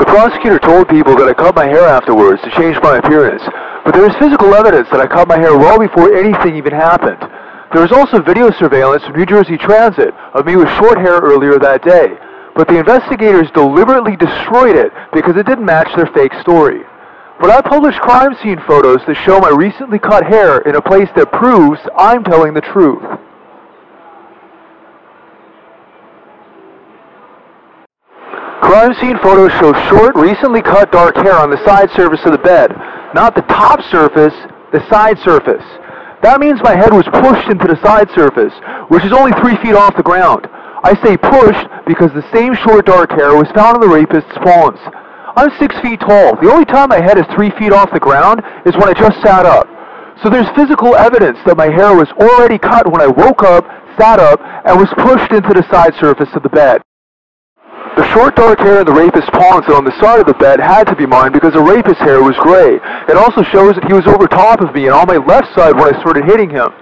The prosecutor told people that I cut my hair afterwards to change my appearance, but there is physical evidence that I cut my hair well before anything even happened. There was also video surveillance from New Jersey Transit of me with short hair earlier that day, but the investigators deliberately destroyed it because it didn't match their fake story. But I published crime scene photos that show my recently cut hair in a place that proves I'm telling the truth. Crime scene photos show short, recently cut dark hair on the side surface of the bed. Not the top surface, the side surface. That means my head was pushed into the side surface, which is only three feet off the ground. I say pushed because the same short dark hair was found on the rapist's palms. I'm six feet tall. The only time my head is three feet off the ground is when I just sat up. So there's physical evidence that my hair was already cut when I woke up, sat up, and was pushed into the side surface of the bed. The short dark hair in the rapist's palms on the side of the bed had to be mine because the rapist's hair was gray. It also shows that he was over top of me and on my left side when I started hitting him.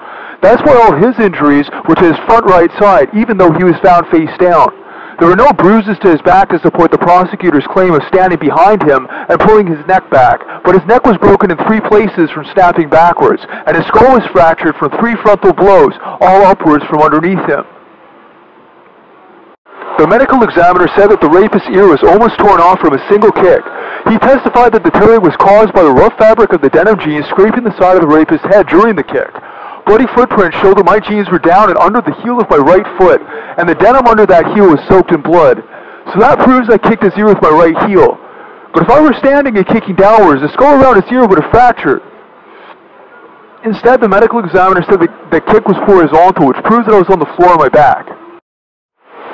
That's why all his injuries were to his front right side, even though he was found face down. There were no bruises to his back to support the prosecutor's claim of standing behind him and pulling his neck back, but his neck was broken in three places from snapping backwards, and his skull was fractured from three frontal blows, all upwards from underneath him. The medical examiner said that the rapist's ear was almost torn off from a single kick. He testified that the tearing was caused by the rough fabric of the denim jeans scraping the side of the rapist's head during the kick. Bloody footprints showed that my jeans were down and under the heel of my right foot, and the denim under that heel was soaked in blood. So that proves I kicked his ear with my right heel. But if I were standing and kicking downwards, the skull around his ear would have fractured. Instead, the medical examiner said that the kick was horizontal, which proves that I was on the floor on my back.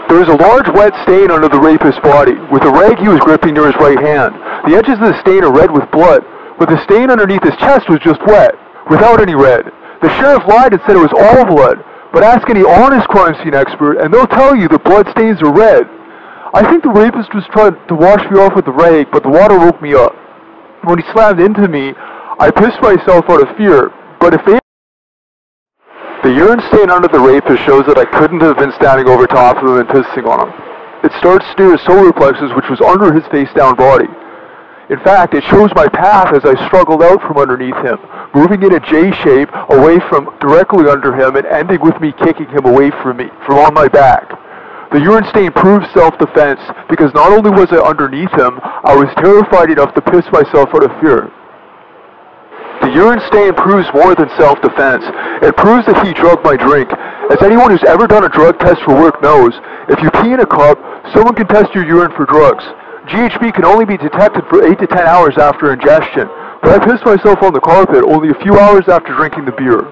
There is a large wet stain under the rapist's body, with the rag he was gripping near his right hand. The edges of the stain are red with blood, but the stain underneath his chest was just wet, without any red. The sheriff lied and said it was all blood, but ask any honest crime scene expert and they'll tell you the blood stains are red. I think the rapist was trying to wash me off with the rag, but the water woke me up. When he slammed into me, I pissed myself out of fear, but if they the urine stain under the rapist shows that I couldn't have been standing over top of him and pissing on him. It starts near his solar plexus, which was under his face-down body. In fact, it shows my path as I struggled out from underneath him, moving in a J shape away from directly under him and ending with me kicking him away from me, from on my back. The urine stain proves self-defense because not only was I underneath him, I was terrified enough to piss myself out of fear. Urine stain proves more than self-defense. It proves that he drugged my drink. As anyone who's ever done a drug test for work knows, if you pee in a cup, someone can test your urine for drugs. GHB can only be detected for 8 to 10 hours after ingestion, but I pissed myself on the carpet only a few hours after drinking the beer.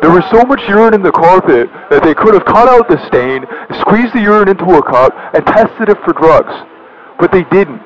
There was so much urine in the carpet that they could have cut out the stain, squeezed the urine into a cup, and tested it for drugs. But they didn't.